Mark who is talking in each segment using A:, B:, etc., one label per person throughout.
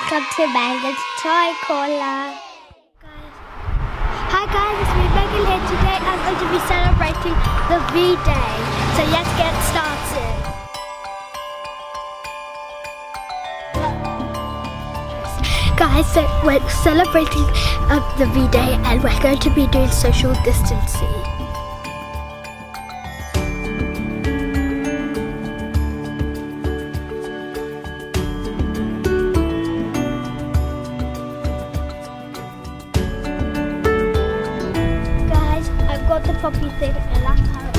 A: welcome to Megan's Toy Corner. Hi guys, it's me Megan here. Today I'm going to be celebrating the V-Day. So let's get started. Guys, so we're celebrating uh, the V-Day and we're going to be doing social distancing. Thing and that's how it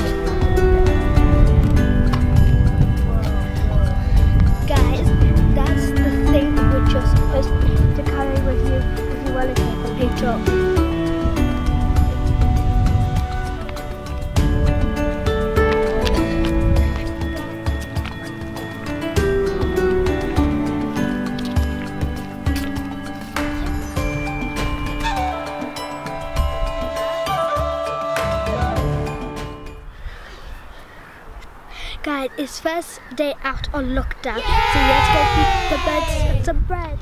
A: Guys, that's the thing which you're supposed to carry with you if you want to take a picture. First day out on lockdown, so let's go feed the birds some bread.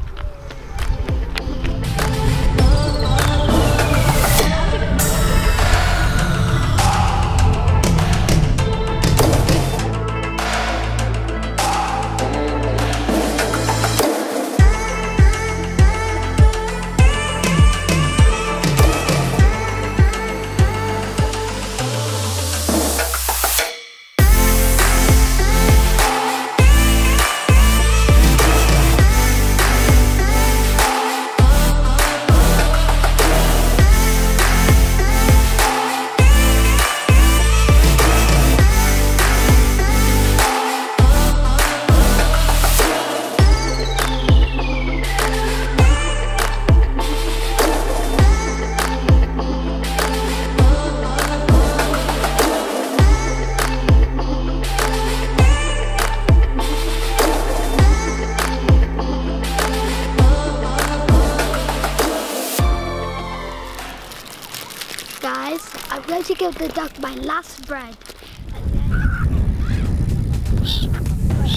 A: To give the duck my last bread.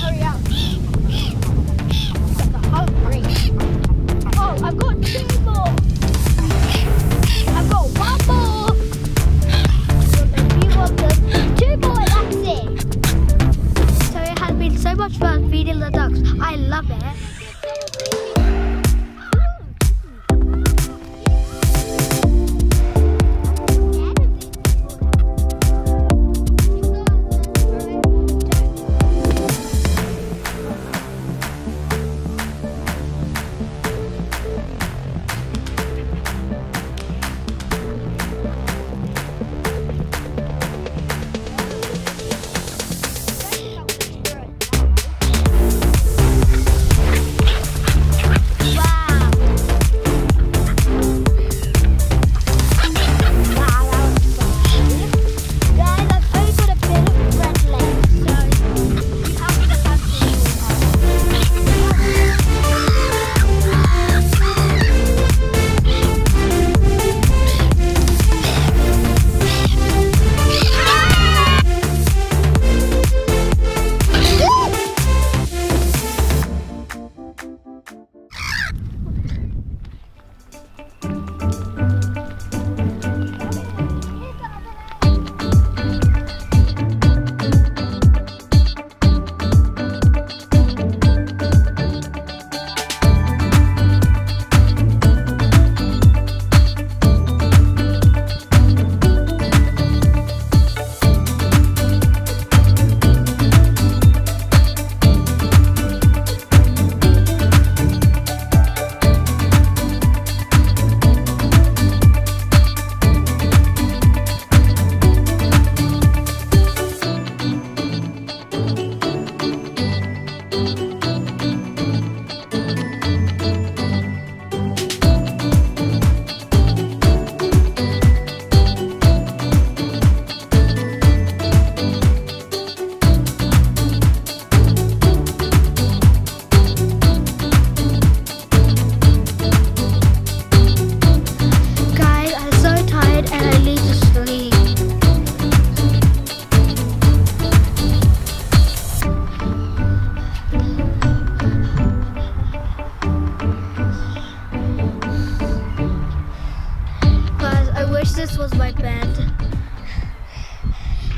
A: Hurry up. hungry. Oh, I've got two more. Was.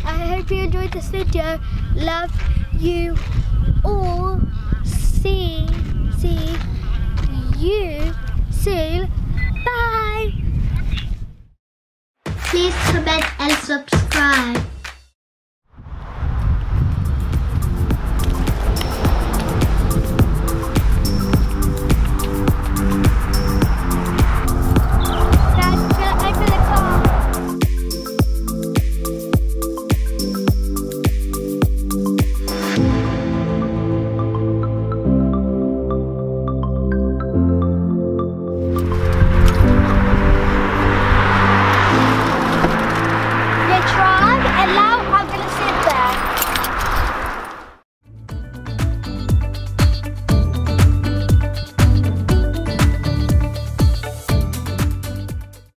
A: I hope you enjoyed this video. Love you all. See, see you soon. Bye. Please comment and subscribe.